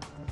you